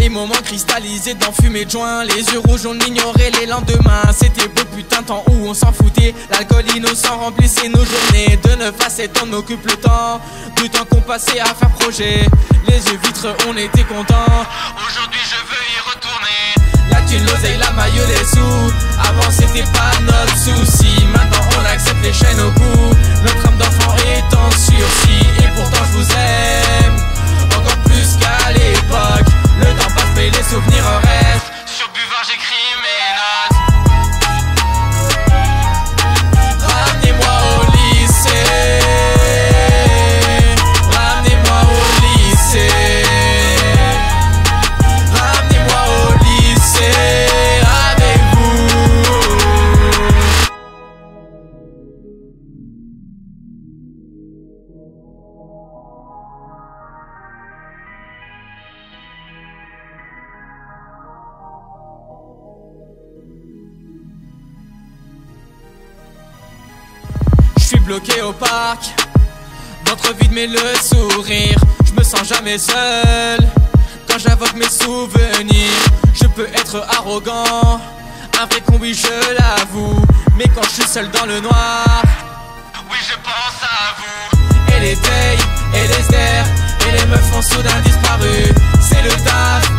Les moments cristallisés dans fumée de joint. Les yeux rouges on ignorait les lendemains. C'était beau putain temps où on s'en foutait. L'alcool innocent remplissait nos journées. De 9 à 7 on occupe le temps. Du temps qu'on passait à faire projet. Les yeux vitres on était contents. Aujourd'hui je veux y retourner. La thune, l'oseille, la maille, les sous. Avant c'était pas notre souci Sur buvard j'écris mes Je suis bloqué au parc. Ventre vide mais le sourire, je me sens jamais seul. Quand j'invoque mes souvenirs, je peux être arrogant. Un vrai con, oui, je l'avoue. Mais quand je suis seul dans le noir, oui, je pense à vous. Et les veilles, et les airs, et les meufs ont soudain disparu. C'est le taf,